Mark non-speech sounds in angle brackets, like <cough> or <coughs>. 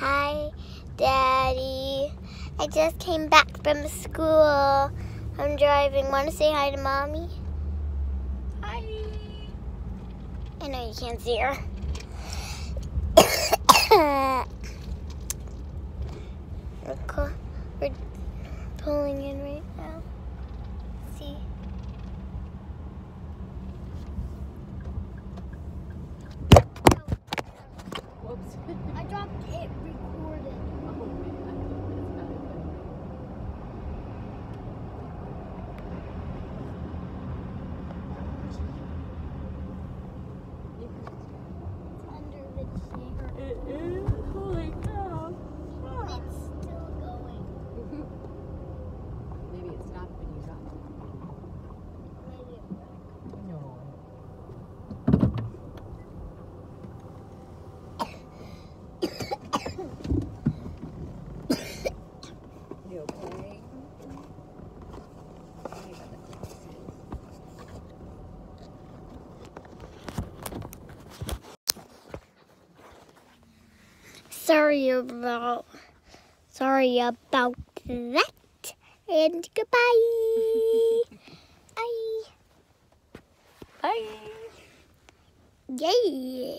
Hi, Daddy. I just came back from school. I'm driving. Want to say hi to Mommy? Hi. I know you can't see her. <coughs> we're, we're pulling in right now. See? You okay? Sorry about. Sorry about sorry about that. And goodbye. <laughs> Bye. Bye. Yay.